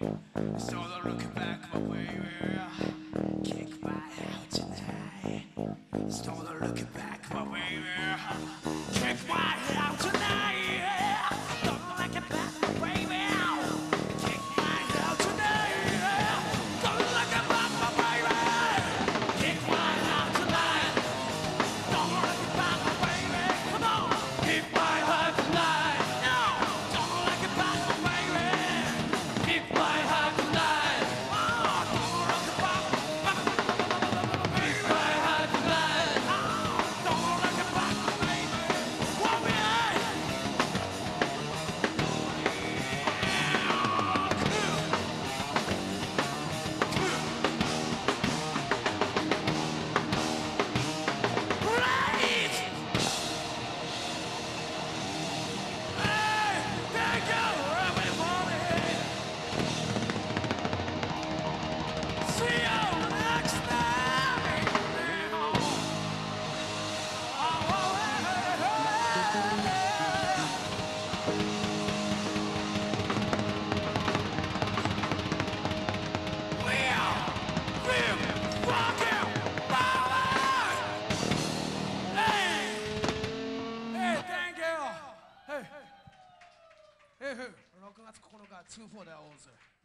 It's all I'm looking back my way where Kick my out tonight It's all looking back my way Kick my out tonight Hey, hey, hey, 6